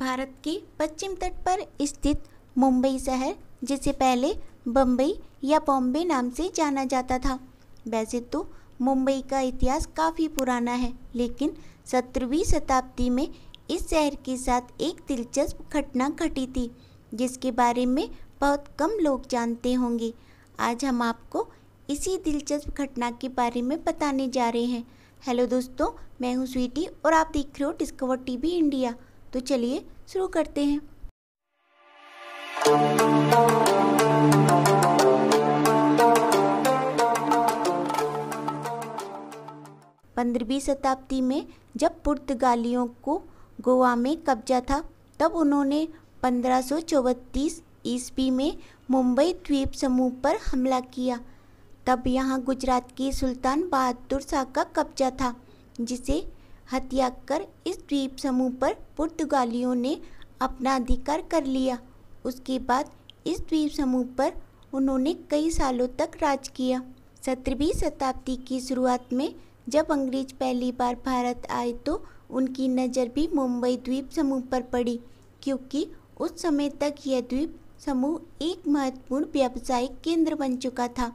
भारत के पश्चिम तट पर स्थित मुंबई शहर, जिसे पहले बम्बई या बॉम्बे नाम से जाना जाता था। वैसे तो मुंबई का इतिहास काफ़ी पुराना है, लेकिन सत्रहवीं शताब्दी में इस शहर के साथ एक दिलचस्प घटना घटी थी, जिसके बारे में बहुत कम लोग जानते होंगे। आज हम आपको इसी दिलचस्प घटना के बारे में बताने जा रहे हैं। हेलो दोस्तों, मैं हूँ स्वीटी और आप देख रहे हो डिस्कवर टीवी इंडिया। तो चलिए शुरू करते हैं। पंद्रहवीं शताब्दी में जब पुर्तगालियों को गोवा में कब्जा था, तब उन्होंने पंद्रह ईस्वी में मुंबई द्वीप समूह पर हमला किया। तब यहाँ गुजरात के सुल्तान बहादुर शाह का कब्जा था, जिसे हत्या कर इस द्वीप समूह पर पुर्तगालियों ने अपना अधिकार कर लिया। उसके बाद इस द्वीप समूह पर उन्होंने कई सालों तक राज किया। सत्रहवीं शताब्दी की शुरुआत में जब अंग्रेज़ पहली बार भारत आए तो उनकी नज़र भी मुंबई द्वीप समूह पर पड़ी, क्योंकि उस समय तक यह द्वीप समूह एक महत्वपूर्ण व्यावसायिक केंद्र बन चुका था।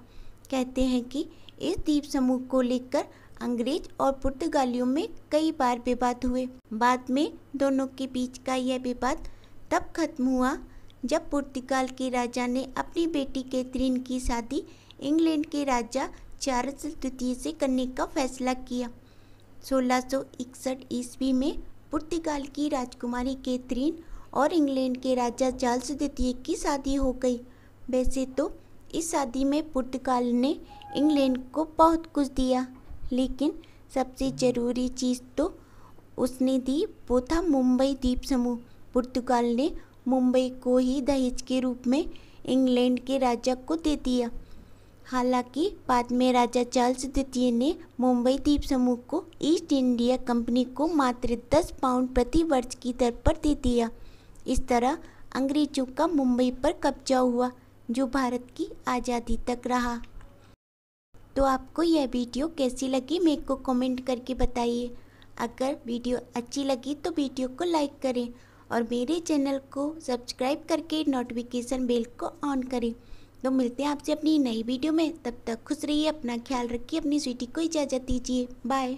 कहते हैं कि इस द्वीप समूह को लेकर अंग्रेज़ और पुर्तगालियों में कई बार विवाद हुए। बाद में दोनों के बीच का यह विवाद तब खत्म हुआ जब पुर्तगाल के राजा ने अपनी बेटी कैथरीन की शादी इंग्लैंड के राजा चार्ल्स द्वितीय से करने का फैसला किया। सोलह ईस्वी में पुर्तगाल की राजकुमारी कैथरीन और इंग्लैंड के राजा चार्ल्स द्वितीय की शादी हो गई। वैसे तो इस शादी में पुर्तगाल ने इंग्लैंड को बहुत कुछ दिया। लेकिन सबसे ज़रूरी चीज़ तो उसने दी, वो था मुंबई द्वीप समूह। पुर्तगाल ने मुंबई को ही दहेज के रूप में इंग्लैंड के राजा को दे दिया। हालाँकि बाद में राजा चार्ल्स द्वितीय ने मुंबई द्वीप समूह को ईस्ट इंडिया कंपनी को मात्र 10 पाउंड प्रति वर्ष की दर पर दे दिया। इस तरह अंग्रेज़ों का मुंबई पर कब्जा हुआ, जो भारत की आज़ादी तक रहा। तो आपको यह वीडियो कैसी लगी मेरे को कमेंट करके बताइए। अगर वीडियो अच्छी लगी तो वीडियो को लाइक करें और मेरे चैनल को सब्सक्राइब करके नोटिफिकेशन बेल को ऑन करें। तो मिलते हैं आपसे अपनी नई वीडियो में। तब तक खुश रहिए, अपना ख्याल रखिए, अपनी स्वीटी को इजाज़त दीजिए। बाय।